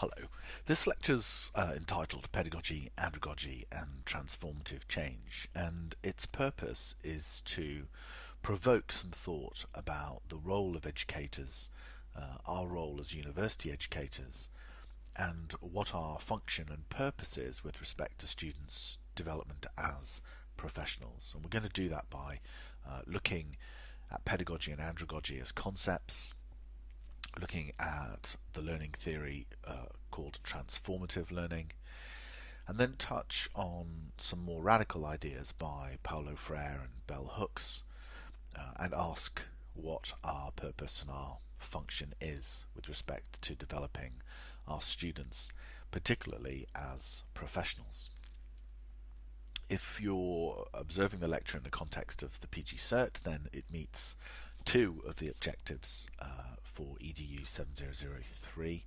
Hello. This lecture's uh, entitled Pedagogy, Andragogy and Transformative Change, and its purpose is to provoke some thought about the role of educators, uh, our role as university educators, and what our function and purpose is with respect to students' development as professionals. And we're going to do that by uh, looking at pedagogy and andragogy as concepts, looking at the learning theory uh, called transformative learning, and then touch on some more radical ideas by Paulo Freire and Bell Hooks, uh, and ask what our purpose and our function is with respect to developing our students, particularly as professionals. If you're observing the lecture in the context of the PG Cert, then it meets two of the objectives uh, for EDU 7003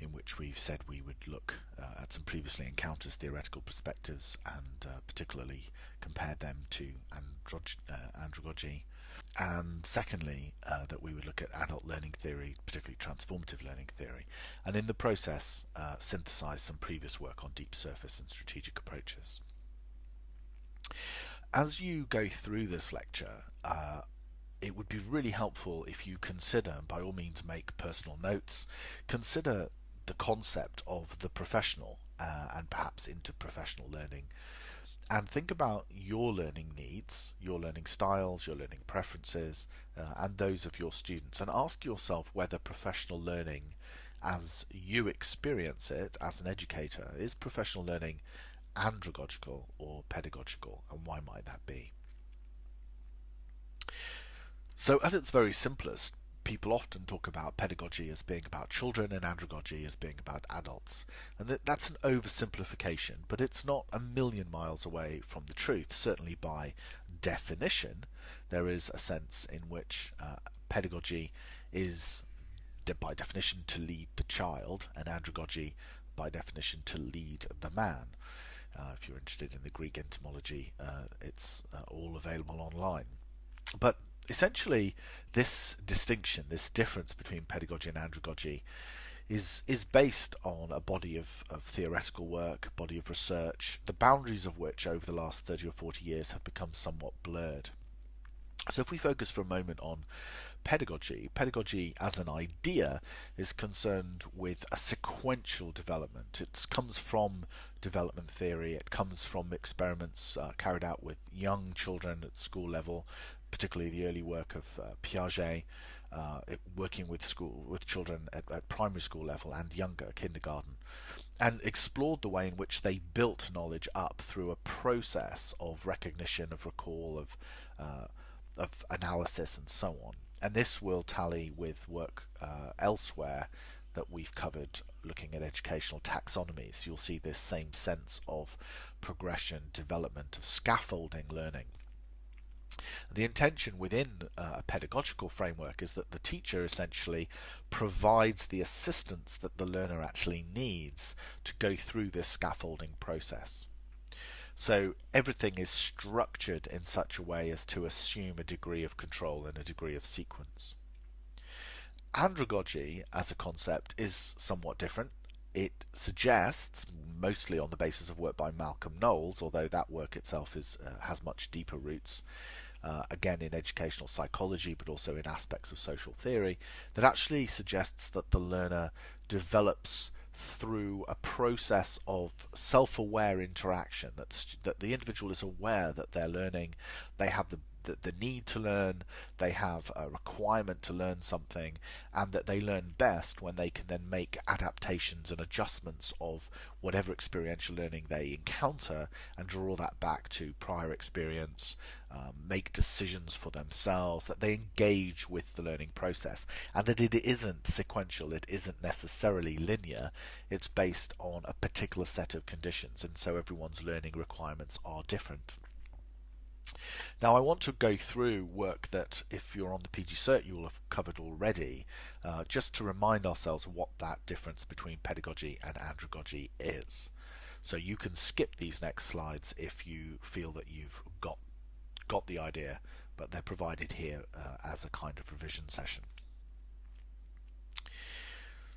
in which we've said we would look uh, at some previously encountered theoretical perspectives and uh, particularly compare them to androg- uh, andragogy. And secondly, uh, that we would look at adult learning theory, particularly transformative learning theory, and in the process uh, synthesize some previous work on deep surface and strategic approaches. As you go through this lecture, uh, it would be really helpful if you consider, by all means, make personal notes, consider the concept of the professional uh, and perhaps interprofessional learning, and think about your learning needs, your learning styles, your learning preferences, uh, and those of your students, and ask yourself whether professional learning, as you experience it as an educator, is professional learning andragogical or pedagogical, and why might that be? So, at its very simplest, people often talk about pedagogy as being about children and andragogy as being about adults. And that, that's an oversimplification, but it's not a million miles away from the truth. Certainly, by definition, there is a sense in which uh, pedagogy is, by definition, to lead the child, and andragogy, by definition, to lead the man. Uh, if you're interested in the Greek etymology, uh, it's uh, all available online. But essentially, this distinction, this difference between pedagogy and andragogy, is is based on a body of, of theoretical work, body of research, the boundaries of which over the last 30 or 40 years have become somewhat blurred. So if we focus for a moment on pedagogy, pedagogy as an idea is concerned with a sequential development. It comes from development theory, it comes from experiments uh, carried out with young children at school level, particularly the early work of uh, Piaget, uh, working with school with children at, at, primary school level and younger, kindergarten, and explored the way in which they built knowledge up through a process of recognition, of recall, of uh, of analysis, and so on. And this will tally with work uh, elsewhere that we've covered looking at educational taxonomies. You'll see this same sense of progression, development, of scaffolding learning. The intention within uh, a pedagogical framework is that the teacher essentially provides the assistance that the learner actually needs to go through this scaffolding process. So everything is structured in such a way as to assume a degree of control and a degree of sequence. Andragogy as a concept is somewhat different. It suggests, mostly on the basis of work by Malcolm Knowles, although that work itself is uh, has much deeper roots, uh, again in educational psychology, but also in aspects of social theory, that actually suggests that the learner develops through a process of self-aware interaction that that the individual is aware that they're learning they have the the, the need to learn, they have a requirement to learn something, and that they learn best when they can then make adaptations and adjustments of whatever experiential learning they encounter and draw that back to prior experience, um, make decisions for themselves, that they engage with the learning process, and that it isn't sequential, it isn't necessarily linear, it's based on a particular set of conditions, and so everyone's learning requirements are different. Now I want to go through work that if you're on the PG Cert you will have covered already, uh, just to remind ourselves what that difference between pedagogy and andragogy is. So you can skip these next slides if you feel that you've got got the idea, but they're provided here uh, as a kind of revision session.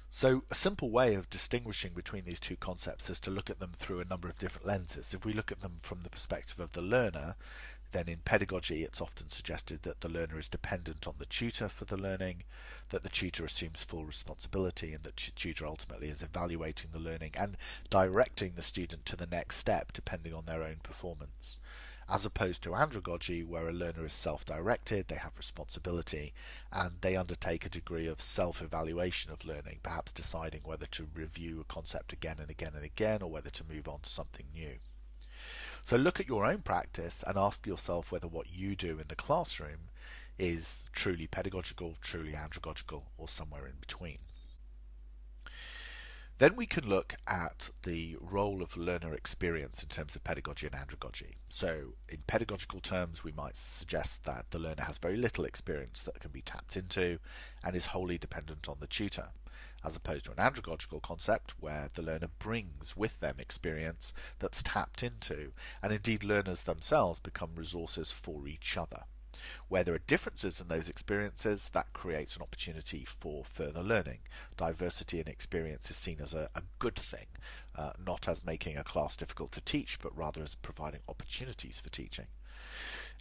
So, a simple way of distinguishing between these two concepts is to look at them through a number of different lenses. If we look at them from the perspective of the learner, then in pedagogy it's often suggested that the learner is dependent on the tutor for the learning, that the tutor assumes full responsibility, and that the tutor ultimately is evaluating the learning and directing the student to the next step depending on their own performance as opposed to andragogy, where a learner is self directed, they have responsibility, and they undertake a degree of self evaluation of learning, perhaps deciding whether to review a concept again and again and again, or whether to move on to something new. So look at your own practice and ask yourself whether what you do in the classroom is truly pedagogical, truly andragogical, or somewhere in between. Then we can look at the role of learner experience in terms of pedagogy and andragogy. So, in pedagogical terms, we might suggest that the learner has very little experience that can be tapped into and is wholly dependent on the tutor, as opposed to an andragogical concept where the learner brings with them experience that's tapped into, and indeed learners themselves become resources for each other. Where there are differences in those experiences, that creates an opportunity for further learning. Diversity in experience is seen as a, a good thing, uh, not as making a class difficult to teach, but rather as providing opportunities for teaching.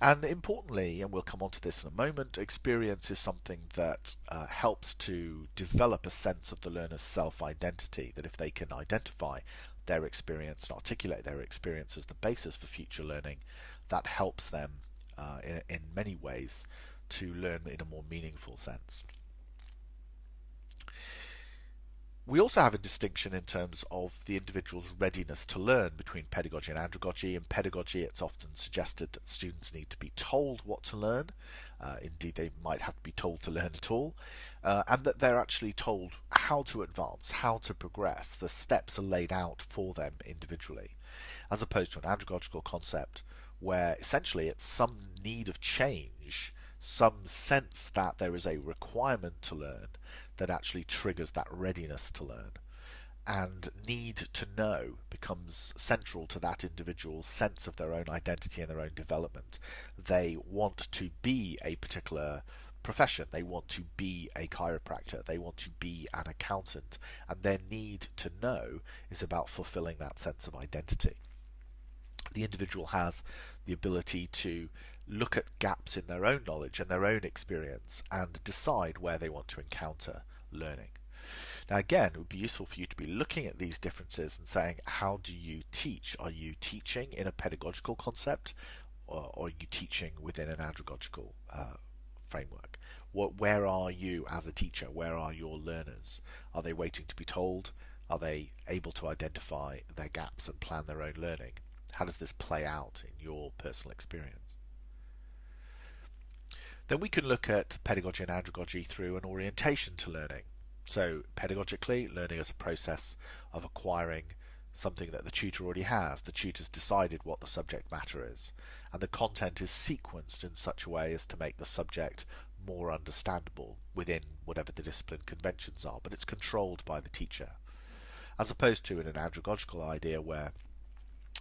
And importantly, and we'll come on to this in a moment, experience is something that uh, helps to develop a sense of the learner's self identity. That if they can identify their experience and articulate their experience as the basis for future learning, that helps them uh, in, in many ways to learn in a more meaningful sense. We also have a distinction in terms of the individual's readiness to learn between pedagogy and andragogy. In pedagogy, it's often suggested that students need to be told what to learn. Uh, indeed, they might have to be told to learn at all. Uh, and that they're actually told how to advance, how to progress. The steps are laid out for them individually, as opposed to an andragogical concept where essentially it's some need of change, some sense that there is a requirement to learn that actually triggers that readiness to learn. And need to know becomes central to that individual's sense of their own identity and their own development. They want to be a particular profession. They want to be a chiropractor. They want to be an accountant. And their need to know is about fulfilling that sense of identity the individual has the ability to look at gaps in their own knowledge and their own experience and decide where they want to encounter learning. Now, again, it would be useful for you to be looking at these differences and saying, how do you teach? Are you teaching in a pedagogical concept or, or are you teaching within an andragogical uh, framework? What, where are you as a teacher? Where are your learners? Are they waiting to be told? Are they able to identify their gaps and plan their own learning? How does this play out in your personal experience? Then we can look at pedagogy and andragogy through an orientation to learning. So, pedagogically, learning is a process of acquiring something that the tutor already has. The tutor's decided what the subject matter is, and the content is sequenced in such a way as to make the subject more understandable within whatever the discipline conventions are, but it's controlled by the teacher. As opposed to in an andragogical idea where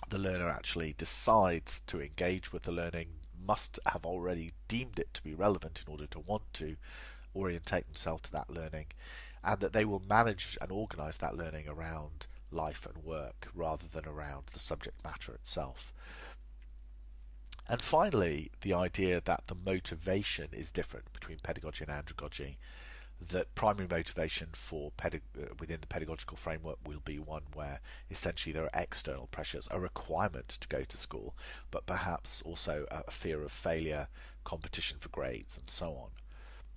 the learner actually decides to engage with the learning must have already deemed it to be relevant in order to want to orientate themselves to that learning and that they will manage and organize that learning around life and work rather than around the subject matter itself. And finally, the idea that the motivation is different between pedagogy and andragogy that primary motivation for pedag- uh, within the pedagogical framework will be one where essentially there are external pressures, a requirement to go to school, but perhaps also a fear of failure, competition for grades, and so on,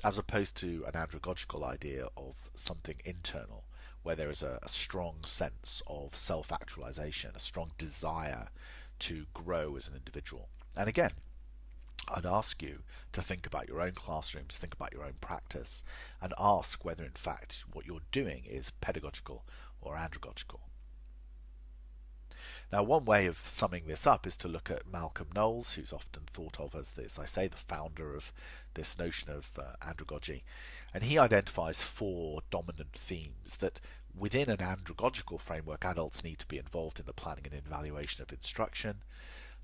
as opposed to an andragogical idea of something internal, where there is a, a strong sense of self actualization, a strong desire to grow as an individual. And again, I'd ask you to think about your own classrooms, think about your own practice, and ask whether, in fact, what you're doing is pedagogical or andragogical. Now, one way of summing this up is to look at Malcolm Knowles, who's often thought of as, as I say, the founder of this notion of uh, andragogy. And he identifies four dominant themes that within an andragogical framework, adults need to be involved in the planning and evaluation of instruction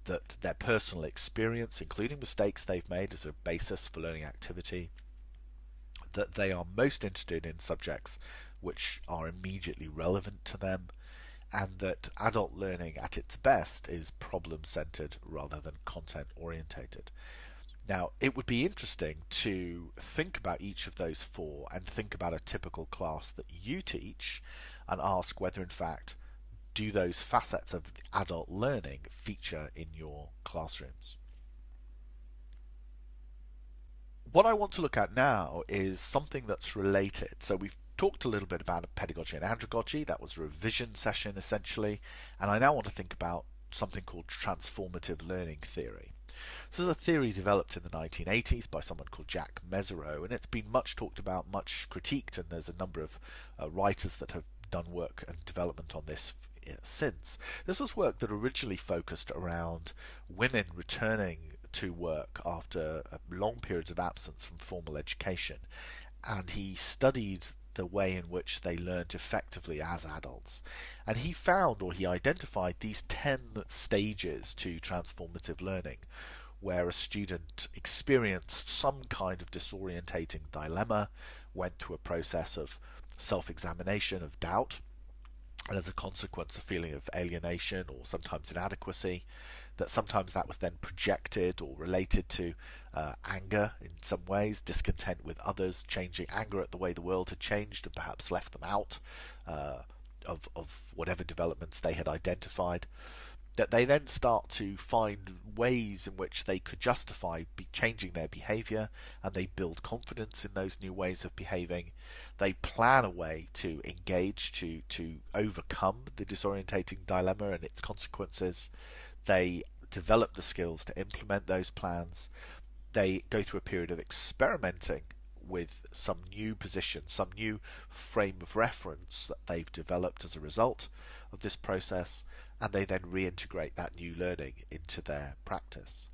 that their personal experience, including mistakes they've made, is a basis for learning activity, that they are most interested in subjects which are immediately relevant to them, and that adult learning at its best is problem centered rather than content orientated. Now, it would be interesting to think about each of those four and think about a typical class that you teach and ask whether, in fact, do those facets of adult learning feature in your classrooms. What I want to look at now is something that's related. So we've talked a little bit about pedagogy and andragogy. That was a revision session essentially. And I now want to think about something called transformative learning theory. This is a theory developed in the 1980s by someone called Jack Mezirow, and it's been much talked about, much critiqued, and there's a number of uh, writers that have done work and development on this since. This was work that originally focused around women returning to work after long periods of absence from formal education, and he studied the way in which they learned effectively as adults. And he found or he identified these 10 stages to transformative learning where a student experienced some kind of disorientating dilemma, went through a process of self examination, of doubt, and as a consequence, a feeling of alienation or sometimes inadequacy, that sometimes that was then projected or related to uh, anger in some ways, discontent with others, changing anger at the way the world had changed and perhaps left them out uh, of, of whatever developments they had identified. That they then start to find ways in which they could justify changing their behavior and they build confidence in those new ways of behaving. They plan a way to engage, to, to overcome the disorientating dilemma and its consequences they develop the skills to implement those plans. They go through a period of experimenting with some new position, some new frame of reference that they've developed as a result of this process, and they then reintegrate that new learning into their practice.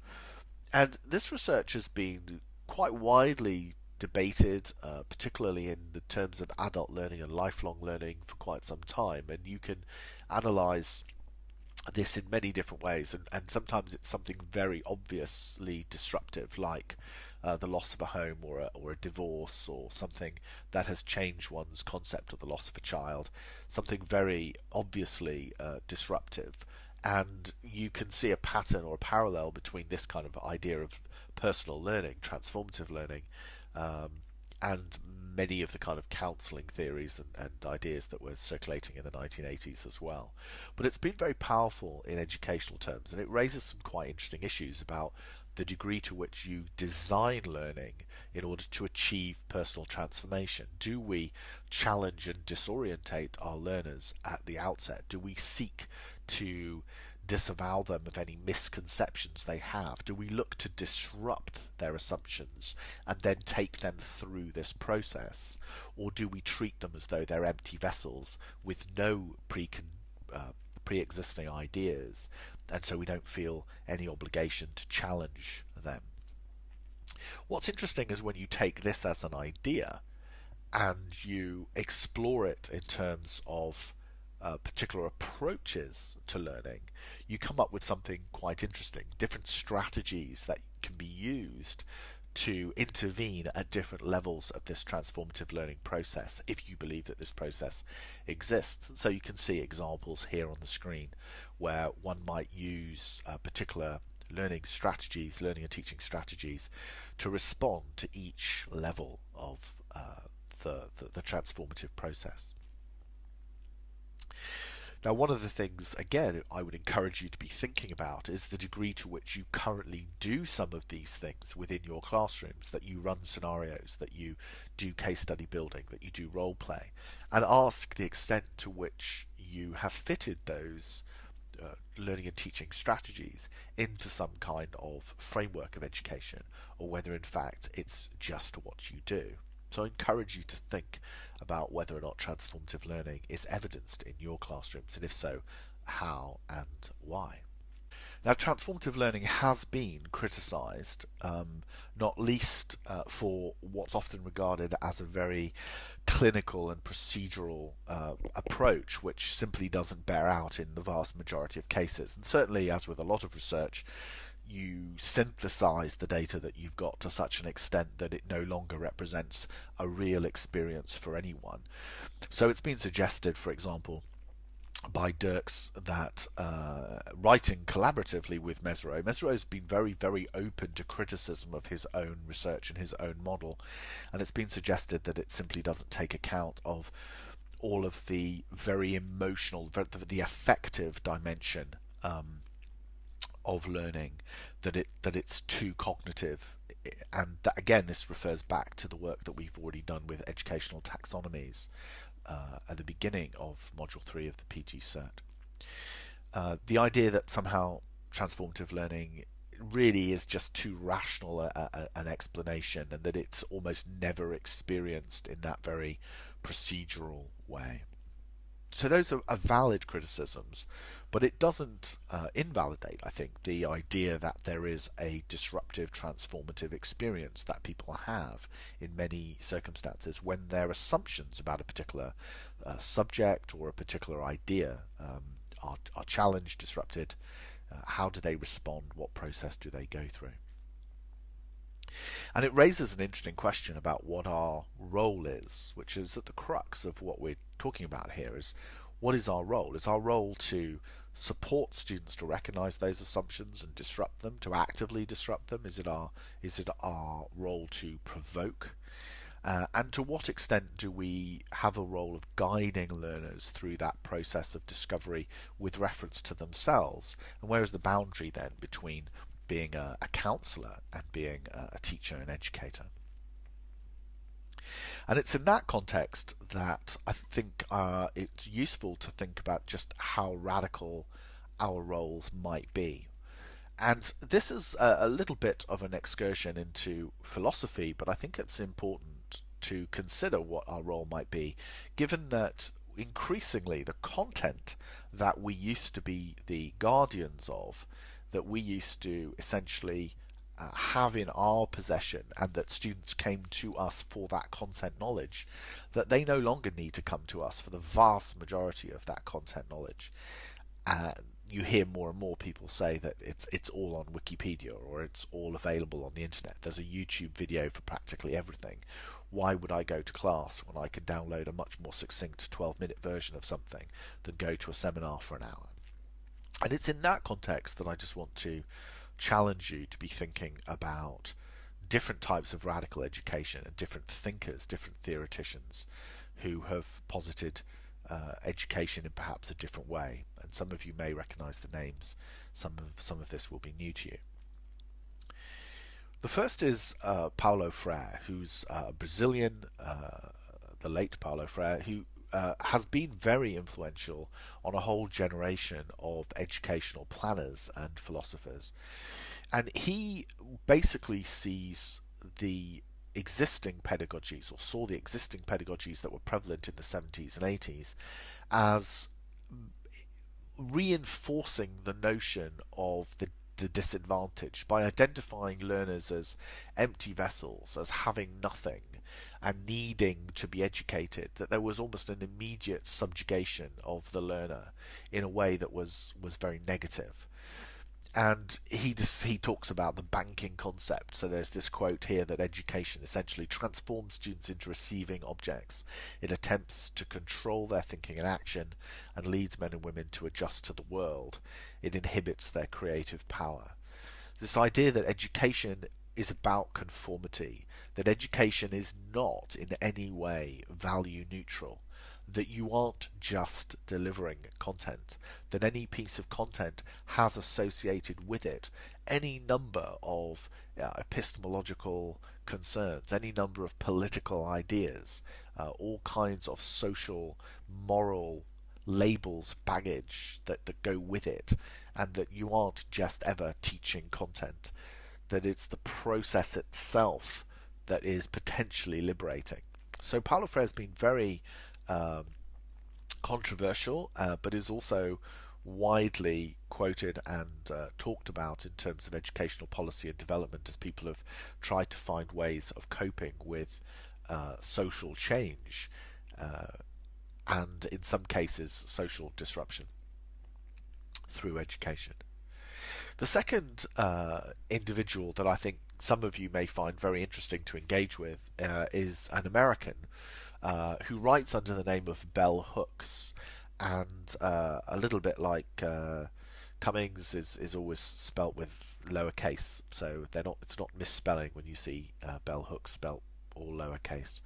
And this research has been quite widely debated, uh, particularly in the terms of adult learning and lifelong learning for quite some time. And you can analyze this in many different ways, and, and sometimes it's something very obviously disruptive, like uh, the loss of a home or a, or a divorce or something that has changed one's concept of the loss of a child, something very obviously uh, disruptive. And you can see a pattern or a parallel between this kind of idea of personal learning, transformative learning, um, and many of the kind of counselling theories and, and, ideas that were circulating in the 1980s as well. But it's been very powerful in educational terms, and it raises some quite interesting issues about the degree to which you design learning in order to achieve personal transformation. Do we challenge and disorientate our learners at the outset? Do we seek to disavow them of any misconceptions they have? Do we look to disrupt their assumptions and then take them through this process? Or do we treat them as though they're empty vessels with no pre uh, pre-existing ideas and so we don't feel any obligation to challenge them? What's interesting is when you take this as an idea and you explore it in terms of uh, particular approaches to learning, you come up with something quite interesting. Different strategies that can be used to intervene at different levels of this transformative learning process if you believe that this process exists. So you can see examples here on the screen where one might use uh, particular learning strategies, learning and teaching strategies to respond to each level of uh, the, the, the transformative process. Now, one of the things, again, I would encourage you to be thinking about is the degree to which you currently do some of these things within your classrooms, that you run scenarios, that you do case study building, that you do role play, and ask the extent to which you have fitted those uh, learning and teaching strategies into some kind of framework of education, or whether in fact it's just what you do. So I encourage you to think about whether or not transformative learning is evidenced in your classrooms, and if so, how and why. Now, transformative learning has been criticised, um, not least uh, for what's often regarded as a very clinical and procedural uh, approach, which simply doesn't bear out in the vast majority of cases. And certainly, as with a lot of research, you synthesize the data that you've got to such an extent that it no longer represents a real experience for anyone. So it's been suggested, for example, by Dirkx that uh, writing collaboratively with Mezirow, Mezirow's been very, very open to criticism of his own research and his own model, and it's been suggested that it simply doesn't take account of all of the very emotional, the affective dimension um, of learning, that it that it's too cognitive, and that, again, this refers back to the work that we've already done with educational taxonomies uh, at the beginning of Module 3 of the PG Cert. Uh, the idea that somehow transformative learning really is just too rational a, a, an explanation and that it's almost never experienced in that very procedural way. So those are, are valid criticisms, but it doesn't uh, invalidate, I think, the idea that there is a disruptive, transformative experience that people have in many circumstances when their assumptions about a particular uh, subject or a particular idea um, are, are challenged, disrupted. Uh, how do they respond? What process do they go through? And it raises an interesting question about what our role is, which is at the crux of what we're talking about here is what is our role? Is our role to support students to recognize those assumptions and disrupt them, to actively disrupt them? Is it our is it our role to provoke? Uh, and to what extent do we have a role of guiding learners through that process of discovery with reference to themselves? And where is the boundary then between being a, a counselor and being a, a teacher and educator? And it's in that context that I think uh, it's useful to think about just how radical our roles might be. And this is a, a little bit of an excursion into philosophy, but I think it's important to consider what our role might be, given that increasingly the content that we used to be the guardians of, that we used to essentially have in our possession and that students came to us for that content knowledge, that they no longer need to come to us for the vast majority of that content knowledge. Uh, you hear more and more people say that it's it's all on Wikipedia or it's all available on the internet. There's a YouTube video for practically everything. Why would I go to class when I could download a much more succinct 12 minute version of something than go to a seminar for an hour? And it's in that context that I just want to challenge you to be thinking about different types of radical education and different thinkers, different theoreticians who have posited uh, education in perhaps a different way. And some of you may recognize the names. Some of some of this will be new to you. The first is uh, Paulo Freire, who's a Brazilian, uh, the late Paulo Freire, who uh, has been very influential on a whole generation of educational planners and philosophers. And he basically sees the existing pedagogies, or saw the existing pedagogies that were prevalent in the 70s and 80s, as reinforcing the notion of the the disadvantage by identifying learners as empty vessels, as having nothing, and needing to be educated, that there was almost an immediate subjugation of the learner in a way that was, was very negative. And he just, he talks about the banking concept. So there's this quote here that education essentially transforms students into receiving objects. It attempts to control their thinking and action and leads men and women to adjust to the world. It inhibits their creative power. This idea that education is about conformity, that education is not in any way value neutral, that you aren't just delivering content, that any piece of content has associated with it any number of uh, epistemological concerns, any number of political ideas, uh, all kinds of social, moral labels, baggage that, that go with it, and that you aren't just ever teaching content that it's the process itself that is potentially liberating. So Paulo Freire has been very um, controversial, uh, but is also widely quoted and uh, talked about in terms of educational policy and development as people have tried to find ways of coping with uh, social change uh, and, in some cases, social disruption through education. The second uh, individual that I think some of you may find very interesting to engage with uh, is an American uh, who writes under the name of Bell Hooks, and uh, a little bit like uh, Cummings is is always spelt with lowercase, so they're not it's not misspelling when you see uh, Bell Hooks spelt all lowercase.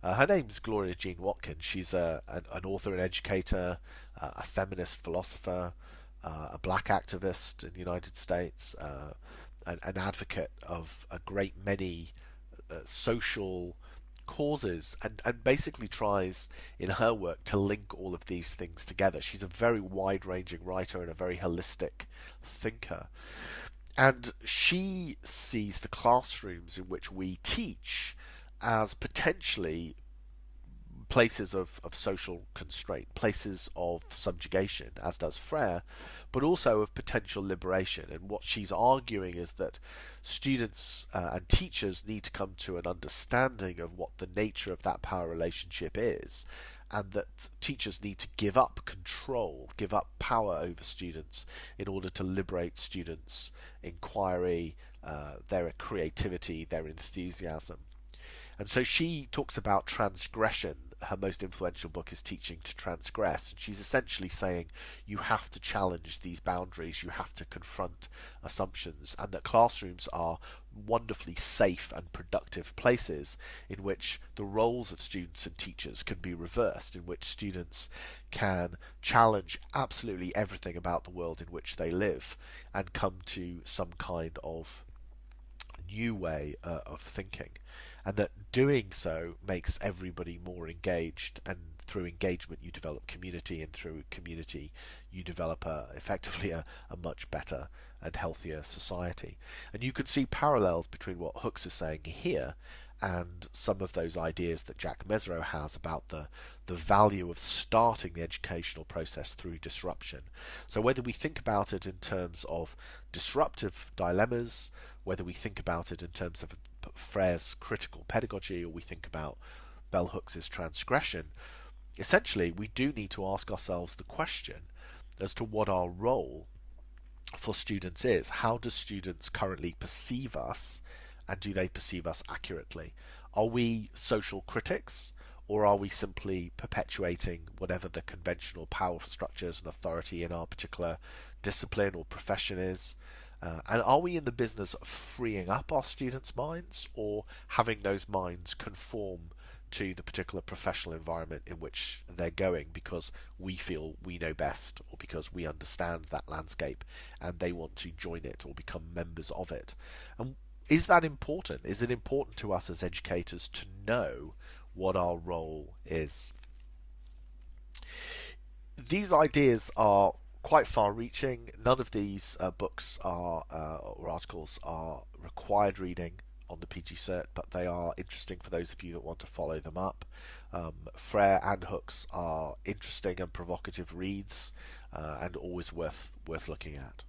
Uh, her name's Gloria Jean Watkins. She's a an, an author and educator, uh, a feminist philosopher, uh, a black activist in the United States, uh, an, an, advocate of a great many uh, social causes and, and basically tries in her work to link all of these things together. She's a very wide ranging writer and a very holistic thinker. And she sees the classrooms in which we teach as potentially places of, of social constraint, places of subjugation, as does Freire, but also of potential liberation. And what she's arguing is that students uh, and teachers need to come to an understanding of what the nature of that power relationship is, and that teachers need to give up control, give up power over students in order to liberate students' inquiry, uh, their creativity, their enthusiasm. And so she talks about transgression her most influential book is Teaching to Transgress. And she's essentially saying you have to challenge these boundaries, you have to confront assumptions, and that classrooms are wonderfully safe and productive places in which the roles of students and teachers can be reversed, in which students can challenge absolutely everything about the world in which they live and come to some kind of new way uh, of thinking and that doing so makes everybody more engaged and through engagement you develop community and through community you develop a, effectively a, a much better and healthier society and you can see parallels between what hooks is saying here and some of those ideas that Jack Mezirow has about the the value of starting the educational process through disruption. So whether we think about it in terms of disruptive dilemmas, whether we think about it in terms of Freire's critical pedagogy or we think about Bell Hooks' transgression, essentially we do need to ask ourselves the question as to what our role for students is. How do students currently perceive us and do they perceive us accurately? Are we social critics? Or are we simply perpetuating whatever the conventional power structures and authority in our particular discipline or profession is? Uh, and are we in the business of freeing up our students' minds or having those minds conform to the particular professional environment in which they're going because we feel we know best or because we understand that landscape and they want to join it or become members of it? And is that important? Is it important to us as educators to know what our role is? These ideas are quite far-reaching. None of these uh, books are uh, or articles are required reading on the PG Cert, but they are interesting for those of you that want to follow them up. Um, Freire and Hooks are interesting and provocative reads, uh, and always worth worth looking at.